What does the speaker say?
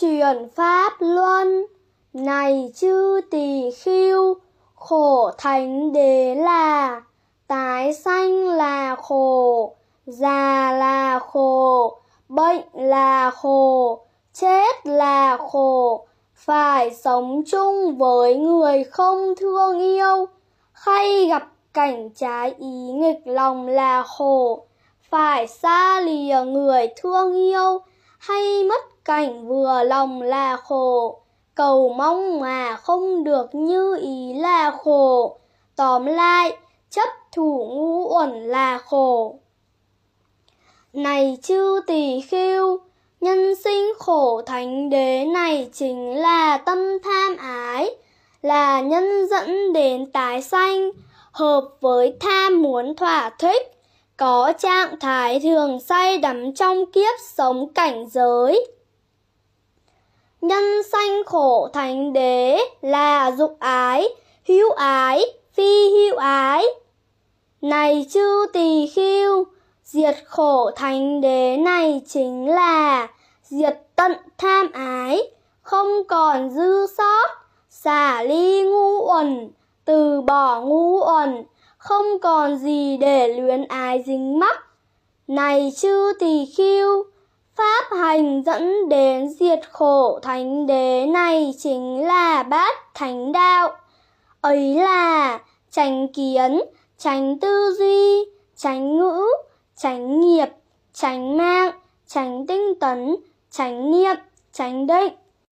truyền pháp luân. Này chư tỳ khiêu khổ thánh đế là, tái sanh là khổ, già là khổ, bệnh là khổ, chết là khổ. Phải sống chung với người không thương yêu. Hay gặp cảnh trái ý nghịch lòng là khổ. Phải xa lìa người thương yêu hay mất cảnh vừa lòng là khổ, cầu mong mà không được như ý là khổ. Tóm lại chấp thủ ngũ uẩn là khổ. Này chư tỳ khiêu nhân sinh khổ thánh đế này chính là tâm tham ái, là nhân dẫn đến tái sanh, hợp với tham muốn thỏa thích có trạng thái thường say đắm trong kiếp sống cảnh giới. Nhân sanh khổ thánh đế là dục ái, hữu ái, phi hữu ái. Này chư tỳ khiêu diệt khổ thánh đế này chính là diệt tận tham ái, không còn dư sót, xả ly ngu uẩn, từ bỏ ngu uẩn không còn gì để luyến ái dính mắc. Này chư tỳ khiêu pháp hành dẫn đến diệt khổ thánh đế này chính là bát thánh đạo. Ấy là tránh kiến tránh tư duy tránh ngữ tránh nghiệp tránh mạng tránh tinh tấn tránh niệm tránh định.